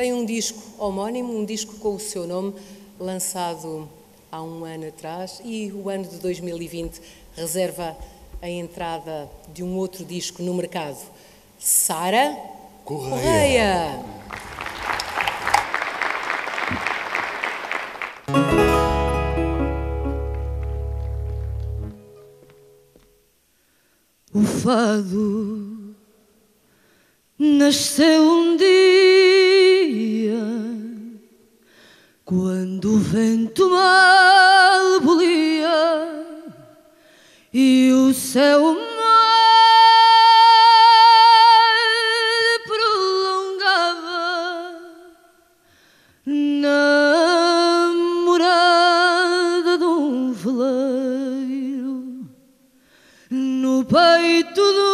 tem um disco homónimo, um disco com o seu nome, lançado há um ano atrás, e o ano de 2020 reserva a entrada de um outro disco no mercado. Sara Correia. Correia. O fado nasceu um dia vento mal bolia e o céu mal prolongava na morada de um veleiro no peito do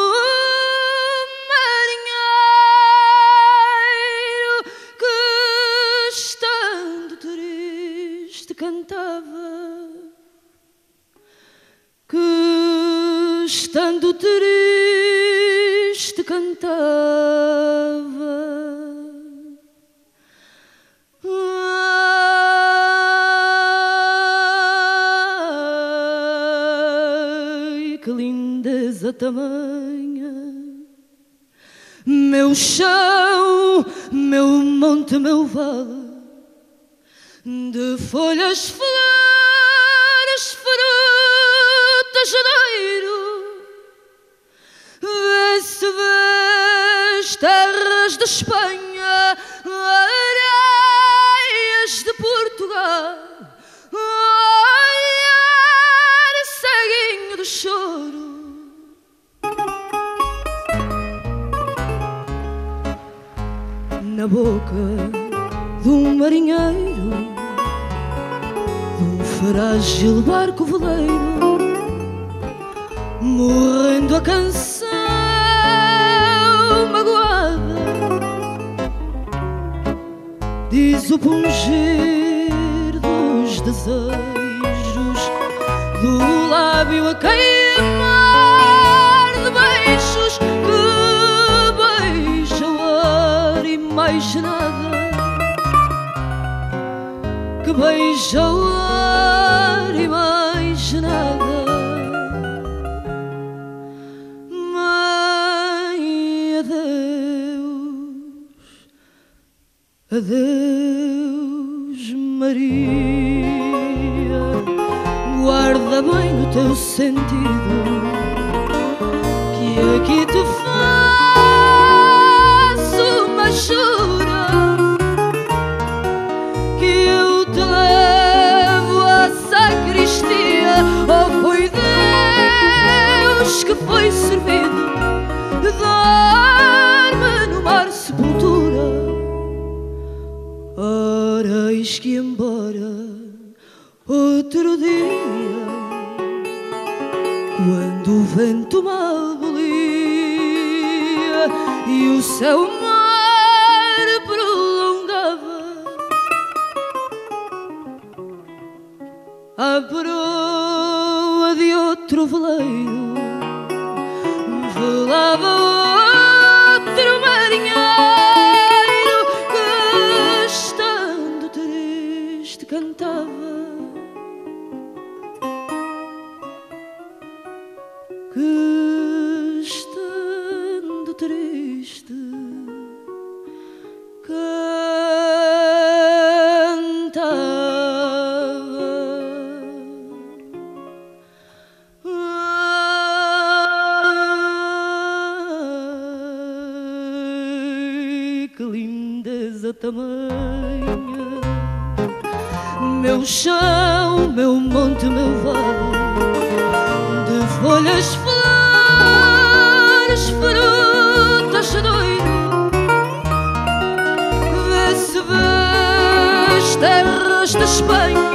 estando triste cantava. Ai, que lindeza tamanha. Meu chão, meu monte, meu vale De folhas, flores, frutas, janeiro Espanha Areias de Portugal. Olhar ceguinho do choro. Na boca de um marinheiro De um frágil barco veleiro Morrendo a canção Diz o pungir dos desejos Do lábio a queimar de beijos Que beija o ar e mais nada Que beija o ar e mais nada adeus, adeus, Maria. Guarda bem no teu sentido que aqui te faço uma jura Eis que embora outro dia, quando o vento mal bolia e o céu mar prolongava a proa de outro veleiro velava que estando triste cantava. Ai, que lindeza tamanha Meu chão, meu monte, meu vale De folhas, flores, frutas, doiro Vê-se, vês terras de Espanha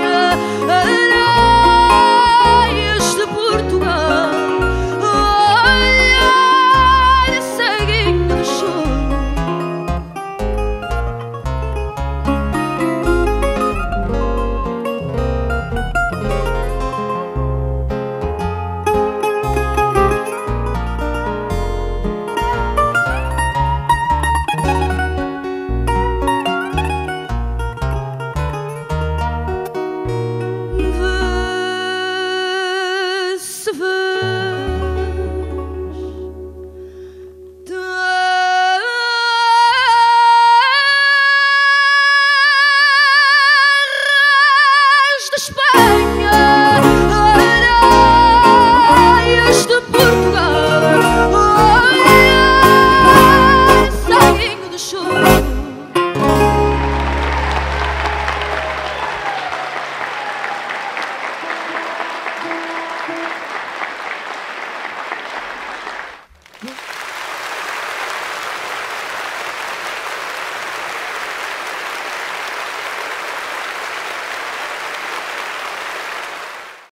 love.